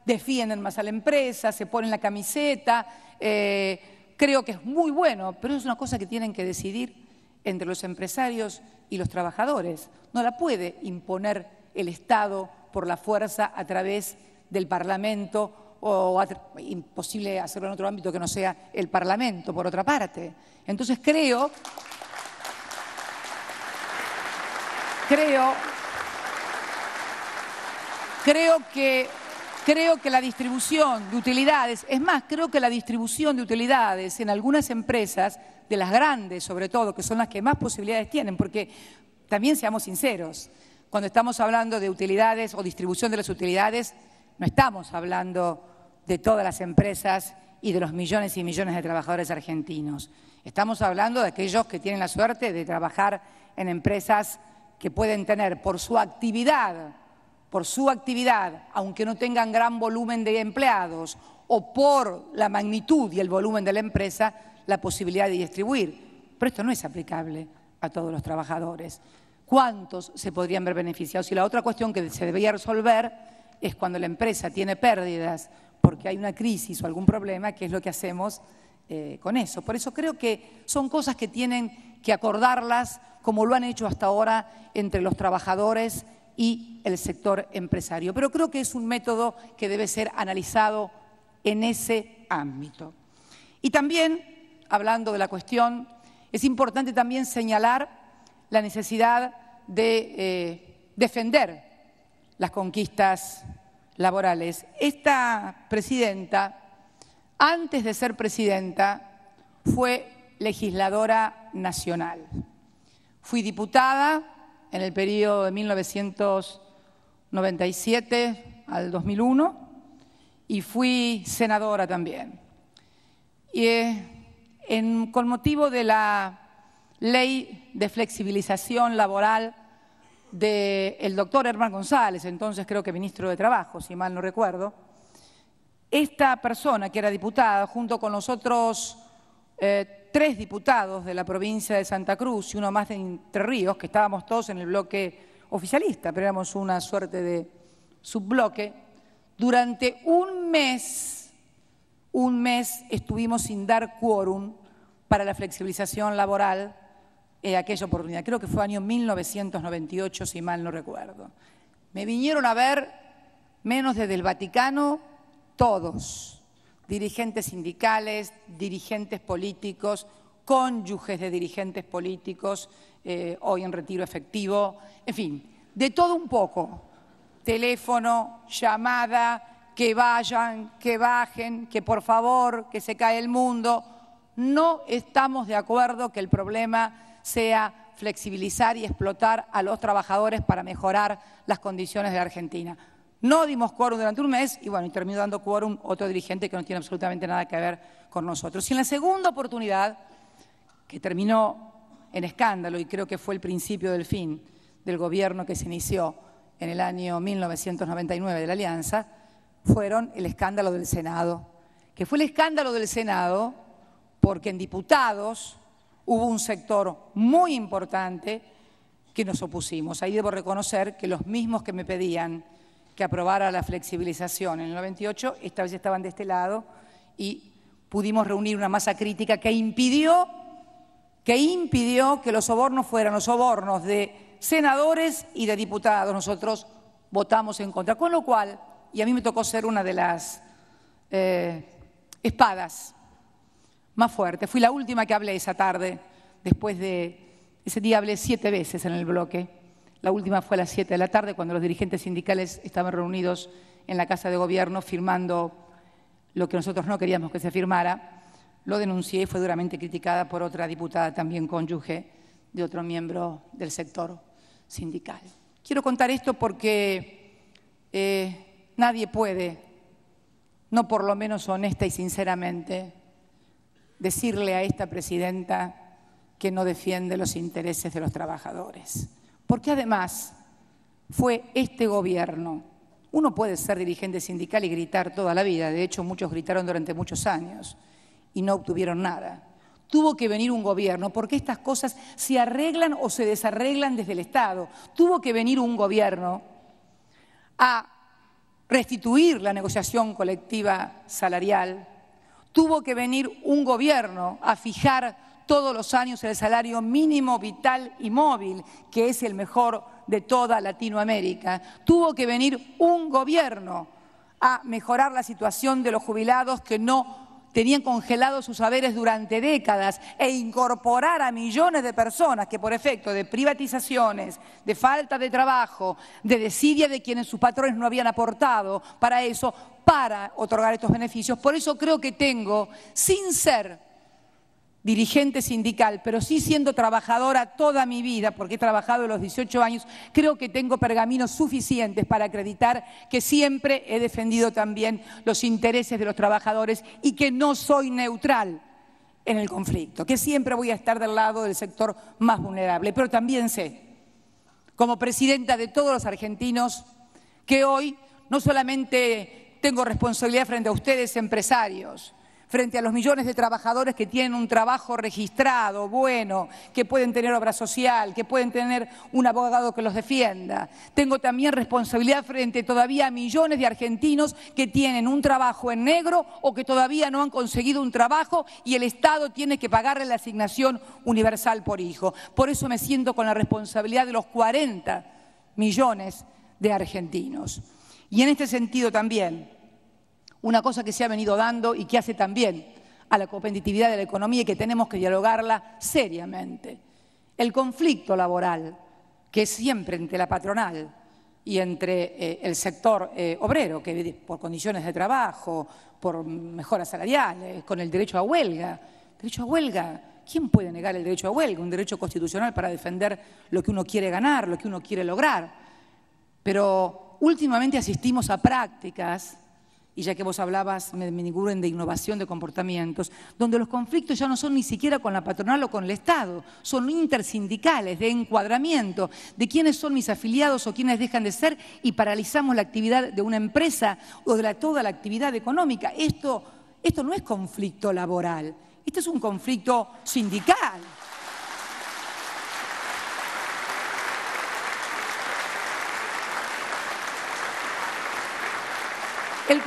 defienden más a la empresa, se ponen la camiseta. Eh, creo que es muy bueno, pero es una cosa que tienen que decidir entre los empresarios y los trabajadores. No la puede imponer el Estado por la fuerza a través del Parlamento o imposible hacerlo en otro ámbito que no sea el Parlamento, por otra parte. Entonces creo, creo, creo que, creo que la distribución de utilidades, es más, creo que la distribución de utilidades en algunas empresas, de las grandes sobre todo, que son las que más posibilidades tienen, porque también seamos sinceros, cuando estamos hablando de utilidades o distribución de las utilidades, no estamos hablando de todas las empresas y de los millones y millones de trabajadores argentinos. Estamos hablando de aquellos que tienen la suerte de trabajar en empresas que pueden tener por su actividad, por su actividad, aunque no tengan gran volumen de empleados, o por la magnitud y el volumen de la empresa, la posibilidad de distribuir. Pero esto no es aplicable a todos los trabajadores. ¿Cuántos se podrían ver beneficiados? Y la otra cuestión que se debería resolver es cuando la empresa tiene pérdidas porque hay una crisis o algún problema, qué es lo que hacemos eh, con eso. Por eso creo que son cosas que tienen que acordarlas como lo han hecho hasta ahora entre los trabajadores y el sector empresario. Pero creo que es un método que debe ser analizado en ese ámbito. Y también, hablando de la cuestión, es importante también señalar la necesidad de eh, defender las conquistas laborales. Esta presidenta, antes de ser presidenta, fue legisladora nacional. Fui diputada en el periodo de 1997 al 2001 y fui senadora también. Y eh, con motivo de la ley de flexibilización laboral del doctor Herman González, entonces creo que ministro de Trabajo, si mal no recuerdo, esta persona que era diputada, junto con los otros eh, tres diputados de la provincia de Santa Cruz y uno más de Entre Ríos, que estábamos todos en el bloque oficialista, pero éramos una suerte de subbloque, durante un mes, un mes estuvimos sin dar quórum para la flexibilización laboral eh, aquella oportunidad. Creo que fue año 1998, si mal no recuerdo. Me vinieron a ver, menos desde el Vaticano, todos, dirigentes sindicales, dirigentes políticos, cónyuges de dirigentes políticos, eh, hoy en retiro efectivo, en fin, de todo un poco. Teléfono, llamada, que vayan, que bajen, que por favor, que se cae el mundo. No estamos de acuerdo que el problema sea flexibilizar y explotar a los trabajadores para mejorar las condiciones de Argentina. No dimos quórum durante un mes y bueno, y terminó dando quórum otro dirigente que no tiene absolutamente nada que ver con nosotros. Y en la segunda oportunidad, que terminó en escándalo y creo que fue el principio del fin del gobierno que se inició en el año 1999 de la Alianza, fueron el escándalo del Senado, que fue el escándalo del Senado porque en diputados hubo un sector muy importante que nos opusimos. Ahí debo reconocer que los mismos que me pedían que aprobara la flexibilización en el 98, esta vez estaban de este lado y pudimos reunir una masa crítica que impidió que impidió que los sobornos fueran los sobornos de senadores y de diputados. Nosotros votamos en contra. Con lo cual, y a mí me tocó ser una de las eh, espadas más fuertes, fui la última que hablé esa tarde, después de ese día hablé siete veces en el bloque. La última fue a las siete de la tarde, cuando los dirigentes sindicales estaban reunidos en la Casa de Gobierno firmando lo que nosotros no queríamos que se firmara lo denuncié y fue duramente criticada por otra diputada también cónyuge de otro miembro del sector sindical. Quiero contar esto porque eh, nadie puede, no por lo menos honesta y sinceramente, decirle a esta presidenta que no defiende los intereses de los trabajadores. Porque además fue este gobierno. Uno puede ser dirigente sindical y gritar toda la vida, de hecho muchos gritaron durante muchos años y no obtuvieron nada. Tuvo que venir un gobierno, porque estas cosas se arreglan o se desarreglan desde el Estado. Tuvo que venir un gobierno a restituir la negociación colectiva salarial. Tuvo que venir un gobierno a fijar todos los años el salario mínimo vital y móvil, que es el mejor de toda Latinoamérica. Tuvo que venir un gobierno a mejorar la situación de los jubilados que no tenían congelados sus saberes durante décadas e incorporar a millones de personas que por efecto de privatizaciones, de falta de trabajo, de desidia de quienes sus patrones no habían aportado para eso, para otorgar estos beneficios. Por eso creo que tengo, sin ser dirigente sindical, pero sí siendo trabajadora toda mi vida, porque he trabajado los 18 años, creo que tengo pergaminos suficientes para acreditar que siempre he defendido también los intereses de los trabajadores y que no soy neutral en el conflicto, que siempre voy a estar del lado del sector más vulnerable. Pero también sé, como presidenta de todos los argentinos, que hoy no solamente tengo responsabilidad frente a ustedes, empresarios, frente a los millones de trabajadores que tienen un trabajo registrado, bueno, que pueden tener obra social, que pueden tener un abogado que los defienda. Tengo también responsabilidad frente todavía a millones de argentinos que tienen un trabajo en negro o que todavía no han conseguido un trabajo y el Estado tiene que pagarle la asignación universal por hijo. Por eso me siento con la responsabilidad de los 40 millones de argentinos. Y en este sentido también una cosa que se ha venido dando y que hace también a la competitividad de la economía y que tenemos que dialogarla seriamente. El conflicto laboral, que es siempre entre la patronal y entre eh, el sector eh, obrero, que por condiciones de trabajo, por mejoras salariales, con el derecho a huelga. Derecho a huelga, ¿quién puede negar el derecho a huelga? Un derecho constitucional para defender lo que uno quiere ganar, lo que uno quiere lograr. Pero últimamente asistimos a prácticas y ya que vos hablabas, me miniguren de innovación de comportamientos, donde los conflictos ya no son ni siquiera con la patronal o con el Estado, son intersindicales, de encuadramiento, de quiénes son mis afiliados o quiénes dejan de ser y paralizamos la actividad de una empresa o de toda la actividad económica. Esto, esto no es conflicto laboral, esto es un conflicto sindical. El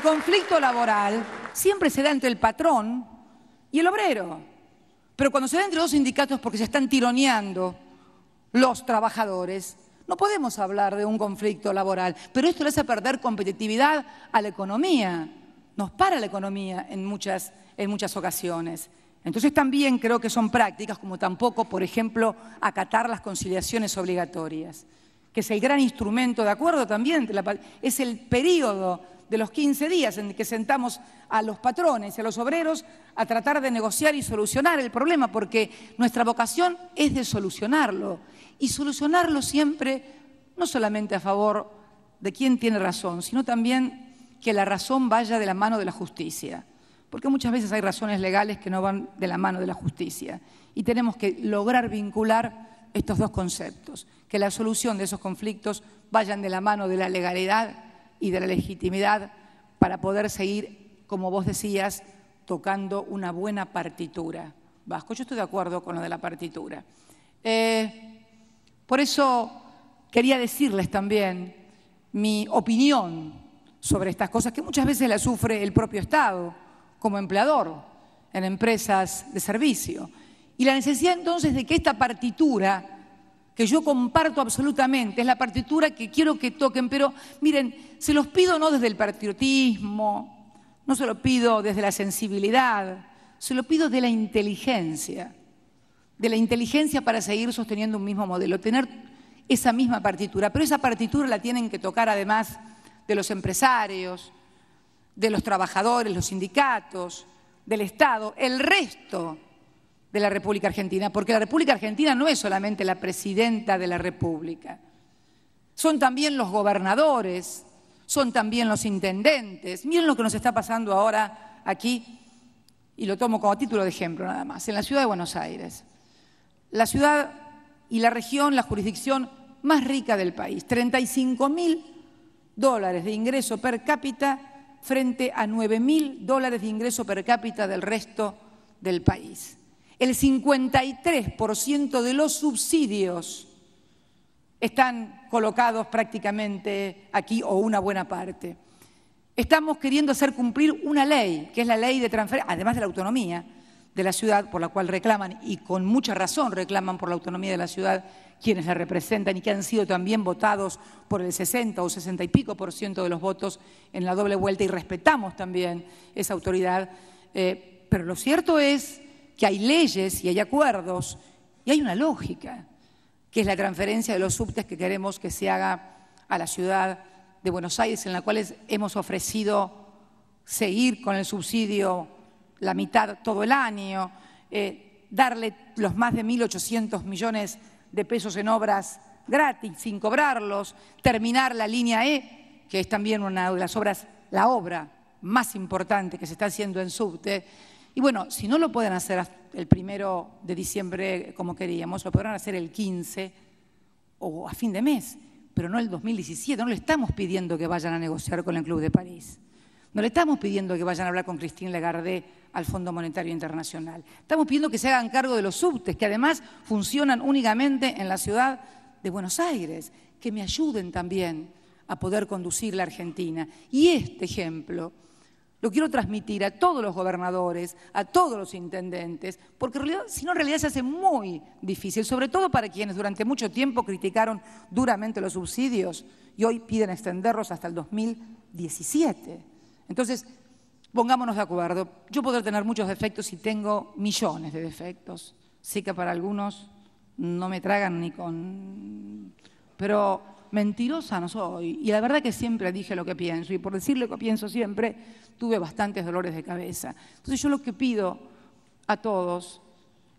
conflicto, laboral siempre se da entre el patrón y el obrero. Pero cuando se da entre dos sindicatos porque se están tironeando los trabajadores, no podemos hablar de un conflicto laboral. Pero esto le hace perder competitividad a la economía. Nos para la economía en muchas, en muchas ocasiones. Entonces también creo que son prácticas como tampoco, por ejemplo, acatar las conciliaciones obligatorias que es el gran instrumento, de acuerdo también, es el periodo de los 15 días en que sentamos a los patrones y a los obreros a tratar de negociar y solucionar el problema, porque nuestra vocación es de solucionarlo. Y solucionarlo siempre no solamente a favor de quien tiene razón, sino también que la razón vaya de la mano de la justicia, porque muchas veces hay razones legales que no van de la mano de la justicia. Y tenemos que lograr vincular estos dos conceptos, que la solución de esos conflictos vayan de la mano de la legalidad y de la legitimidad para poder seguir, como vos decías, tocando una buena partitura. Vasco, yo estoy de acuerdo con lo de la partitura. Eh, por eso quería decirles también mi opinión sobre estas cosas, que muchas veces las sufre el propio Estado como empleador en empresas de servicio. Y la necesidad entonces de que esta partitura, que yo comparto absolutamente, es la partitura que quiero que toquen, pero miren, se los pido no desde el patriotismo, no se lo pido desde la sensibilidad, se lo pido de la inteligencia, de la inteligencia para seguir sosteniendo un mismo modelo, tener esa misma partitura, pero esa partitura la tienen que tocar además de los empresarios, de los trabajadores, los sindicatos, del Estado, el resto de la República Argentina, porque la República Argentina no es solamente la presidenta de la República, son también los gobernadores, son también los intendentes. Miren lo que nos está pasando ahora aquí, y lo tomo como título de ejemplo nada más, en la ciudad de Buenos Aires. La ciudad y la región, la jurisdicción más rica del país, 35 mil dólares de ingreso per cápita frente a 9 mil dólares de ingreso per cápita del resto del país. El 53% de los subsidios están colocados prácticamente aquí o una buena parte. Estamos queriendo hacer cumplir una ley, que es la ley de transferencia, además de la autonomía de la ciudad, por la cual reclaman, y con mucha razón reclaman por la autonomía de la ciudad quienes la representan y que han sido también votados por el 60 o 60 y pico por ciento de los votos en la doble vuelta y respetamos también esa autoridad. Eh, pero lo cierto es que hay leyes y hay acuerdos y hay una lógica, que es la transferencia de los subtes que queremos que se haga a la ciudad de Buenos Aires, en la cual hemos ofrecido seguir con el subsidio la mitad todo el año, eh, darle los más de 1.800 millones de pesos en obras gratis, sin cobrarlos, terminar la línea E, que es también una de las obras, la obra más importante que se está haciendo en subte, y bueno, si no lo pueden hacer el primero de diciembre como queríamos, lo podrán hacer el 15 o a fin de mes, pero no el 2017. No le estamos pidiendo que vayan a negociar con el Club de París. No le estamos pidiendo que vayan a hablar con Christine Lagarde al Fondo Monetario Internacional. Estamos pidiendo que se hagan cargo de los subtes, que además funcionan únicamente en la ciudad de Buenos Aires, que me ayuden también a poder conducir la Argentina. Y este ejemplo lo quiero transmitir a todos los gobernadores, a todos los intendentes, porque si no, en realidad se hace muy difícil, sobre todo para quienes durante mucho tiempo criticaron duramente los subsidios y hoy piden extenderlos hasta el 2017. Entonces, pongámonos de acuerdo. Yo podré tener muchos defectos y tengo millones de defectos. Sé que para algunos no me tragan ni con... Pero mentirosa no soy. Y la verdad que siempre dije lo que pienso. Y por decir lo que pienso siempre, tuve bastantes dolores de cabeza. Entonces yo lo que pido a todos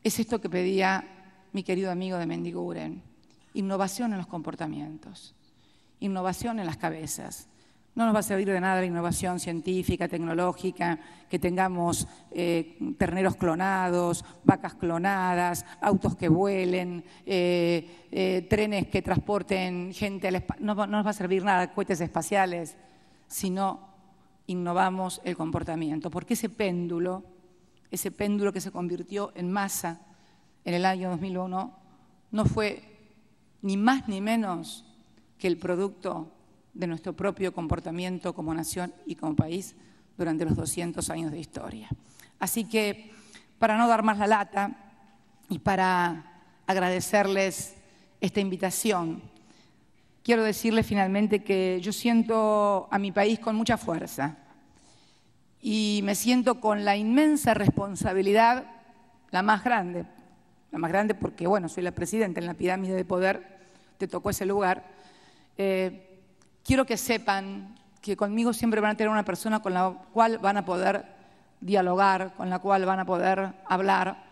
es esto que pedía mi querido amigo de Mendiguren. Innovación en los comportamientos. Innovación en las cabezas. No nos va a servir de nada la innovación científica, tecnológica, que tengamos eh, terneros clonados, vacas clonadas, autos que vuelen, eh, eh, trenes que transporten gente al espacio. No, no nos va a servir nada cohetes espaciales si no innovamos el comportamiento. Porque ese péndulo, ese péndulo que se convirtió en masa en el año 2001, no fue ni más ni menos que el producto de nuestro propio comportamiento como nación y como país durante los 200 años de historia. Así que, para no dar más la lata y para agradecerles esta invitación, quiero decirles finalmente que yo siento a mi país con mucha fuerza y me siento con la inmensa responsabilidad, la más grande, la más grande porque, bueno, soy la presidenta en la pirámide de poder, te tocó ese lugar. Eh, quiero que sepan que conmigo siempre van a tener una persona con la cual van a poder dialogar, con la cual van a poder hablar,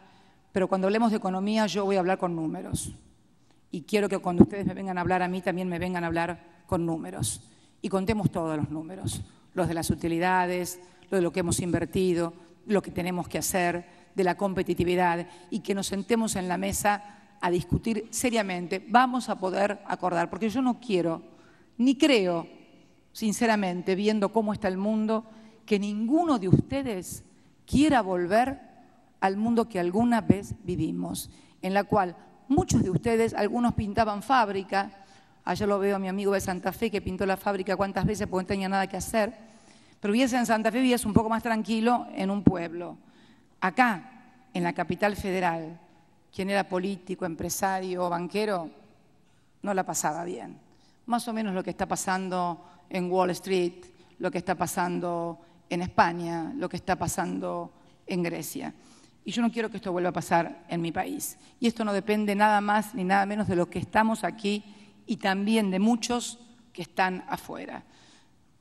pero cuando hablemos de economía yo voy a hablar con números. Y quiero que cuando ustedes me vengan a hablar a mí también me vengan a hablar con números. Y contemos todos los números, los de las utilidades, lo de lo que hemos invertido, lo que tenemos que hacer, de la competitividad, y que nos sentemos en la mesa a discutir seriamente. Vamos a poder acordar, porque yo no quiero, ni creo, sinceramente, viendo cómo está el mundo, que ninguno de ustedes quiera volver al mundo que alguna vez vivimos, en la cual muchos de ustedes, algunos pintaban fábrica, ayer lo veo a mi amigo de Santa Fe que pintó la fábrica cuántas veces porque no tenía nada que hacer, pero vivías en Santa Fe, vivías un poco más tranquilo en un pueblo. Acá, en la capital federal, quien era político, empresario banquero, no la pasaba bien. Más o menos lo que está pasando en Wall Street, lo que está pasando en España, lo que está pasando en Grecia. Y yo no quiero que esto vuelva a pasar en mi país. Y esto no depende nada más ni nada menos de lo que estamos aquí y también de muchos que están afuera.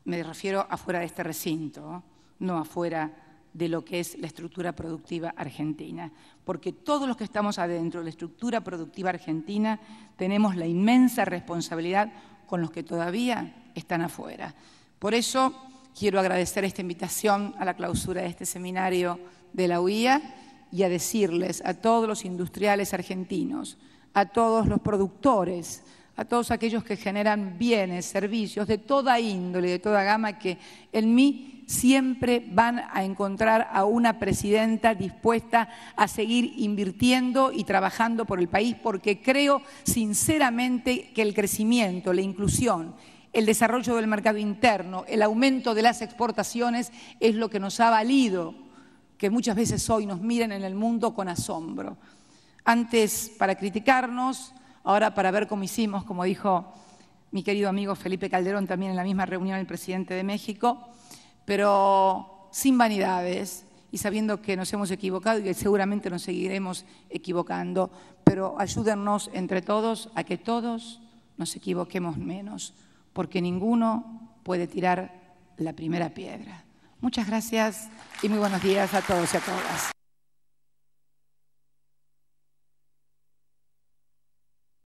Me refiero afuera de este recinto, no afuera de lo que es la estructura productiva argentina. Porque todos los que estamos adentro de la estructura productiva argentina tenemos la inmensa responsabilidad con los que todavía están afuera. Por eso quiero agradecer esta invitación a la clausura de este seminario de la UIA y a decirles a todos los industriales argentinos, a todos los productores, a todos aquellos que generan bienes, servicios de toda índole, de toda gama, que en mí siempre van a encontrar a una presidenta dispuesta a seguir invirtiendo y trabajando por el país, porque creo sinceramente que el crecimiento, la inclusión, el desarrollo del mercado interno, el aumento de las exportaciones es lo que nos ha valido que muchas veces hoy nos miren en el mundo con asombro. Antes para criticarnos, ahora para ver cómo hicimos, como dijo mi querido amigo Felipe Calderón también en la misma reunión el presidente de México, pero sin vanidades y sabiendo que nos hemos equivocado y que seguramente nos seguiremos equivocando, pero ayúdennos entre todos a que todos nos equivoquemos menos porque ninguno puede tirar la primera piedra. Muchas gracias y muy buenos días a todos y a todas.